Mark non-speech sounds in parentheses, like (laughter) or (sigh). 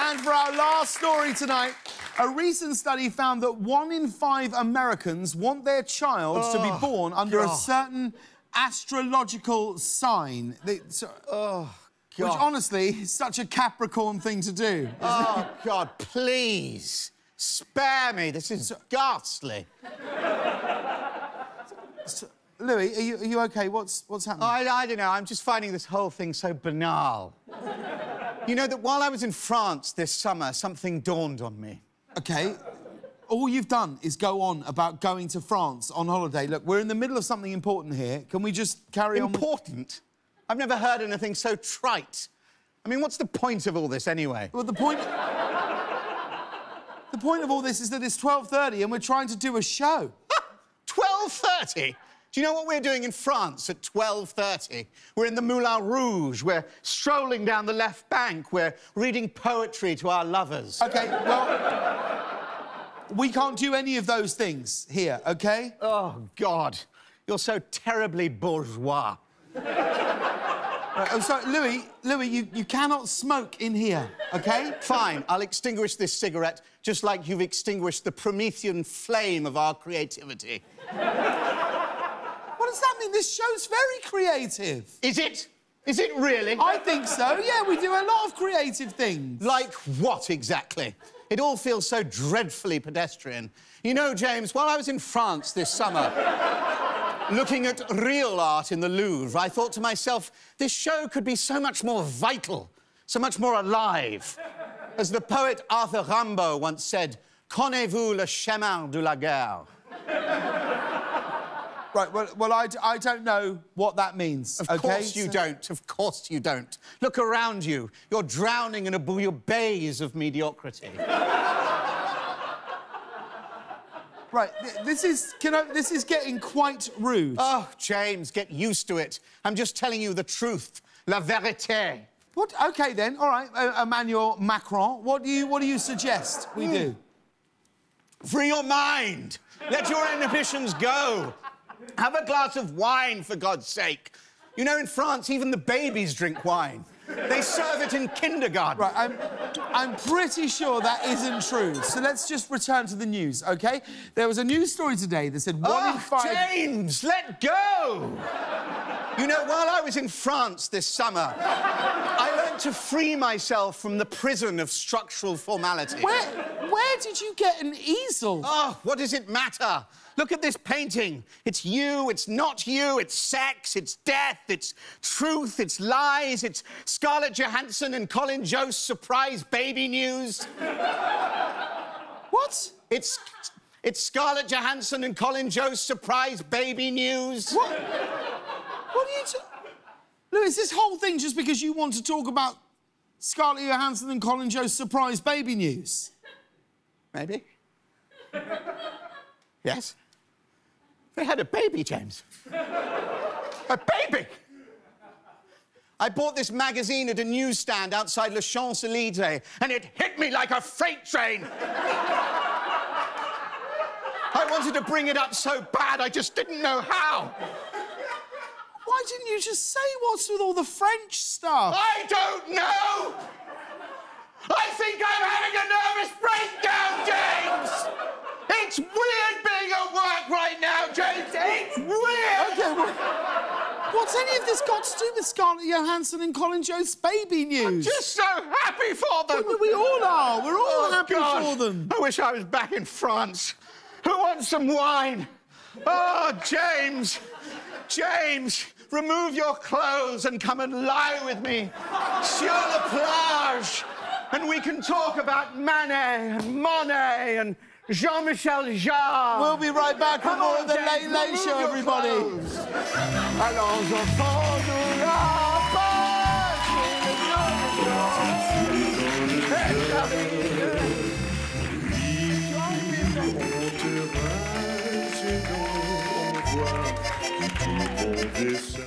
And for our last story tonight, a recent study found that one in five Americans want their child oh, to be oh, born under God. a certain astrological sign. They, so, oh, God. Which, honestly, is such a Capricorn thing to do. Oh, God, please. Spare me. This is ghastly. So, Louis, are you, are you OK? What's, what's happening? I, I don't know. I'm just finding this whole thing so banal. You know that while I was in France this summer, something dawned on me. OK. All you've done is go on about going to France on holiday. Look, we're in the middle of something important here. Can we just carry important? on? Important? I've never heard anything so trite. I mean, what's the point of all this, anyway? Well, the point... (laughs) the point of all this is that it's 12.30 and we're trying to do a show. (laughs) 12.30? Do you know what we're doing in France at 12.30? We're in the Moulin Rouge. We're strolling down the left bank. We're reading poetry to our lovers. OK, well... we can't do any of those things here, OK? Oh, God. You're so terribly bourgeois. Right, I'm sorry, Louis, Louis, you, you cannot smoke in here, OK? Fine, I'll extinguish this cigarette just like you've extinguished the Promethean flame of our creativity. What does that mean? This show's very creative. Is it? Is it really? I think so, yeah. We do a lot of creative things. Like what, exactly? It all feels so dreadfully pedestrian. You know, James, while I was in France this summer, looking at real art in the Louvre, I thought to myself, this show could be so much more vital, so much more alive. As the poet Arthur Rimbaud once said, Connaissez-vous le chemin de la guerre? Right, well, well I, I don't know what that means. Of okay? course you so... don't. Of course you don't. Look around you. You're drowning in a bouillabaisse of mediocrity. (laughs) Right, this is, can I, this is getting quite rude. Oh, James, get used to it. I'm just telling you the truth. La vérité. What? OK, then. All right, uh, Emmanuel Macron, what do you, what do you suggest we mm. do? Free your mind. Let your inhibitions go. Have a glass of wine, for God's sake. You know, in France, even the babies drink wine. They serve it in kindergarten. Right, I'm, I'm pretty sure that isn't true. So let's just return to the news, OK? There was a news story today that said one oh, in ah, five... James, let go! You know, while I was in France this summer, I learned to free myself from the prison of structural formality. Where, where did you get an easel? Oh, what does it matter? Look at this painting. It's you, it's not you, it's sex, it's death, it's truth, it's lies, it's Scarlett Johansson and Colin Jost surprise baby news. what? It's it's Scarlett Johansson and Colin Jost surprise baby news. What? What are you Louis, this whole thing just because you want to talk about Scarlett Johansson and Colin Jost surprise baby news? Maybe. yes. They had a baby, James. a baby! I bought this magazine at a newsstand outside Le Champs-Élysées, and it hit me like a freight train. I wanted to bring it up so bad, I just didn't know how. Why didn't you just say what's with all the French stuff? I don't know! I think I'm having a nervous breakdown, James! It's weird being at work right now, James. It's weird. Okay, well, what's any of this got to do with Scarlett Johansson and Colin Jost's baby news? I'm just so happy for them. Well, we all are. We're all oh, happy God. for them. I wish I was back in France. Who wants some wine? Oh, James. James, Remove your clothes and come and lie with me sur la plage. And we can talk about Manet and Monet and Jean-Michel Jarre. We'll be right back come with more on, of the Dave, Late Late Show, everybody. Allons enfants de la This